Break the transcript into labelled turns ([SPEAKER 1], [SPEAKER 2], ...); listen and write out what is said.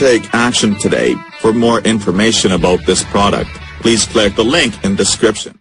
[SPEAKER 1] Take action today. For more information about this product, please click the link in description.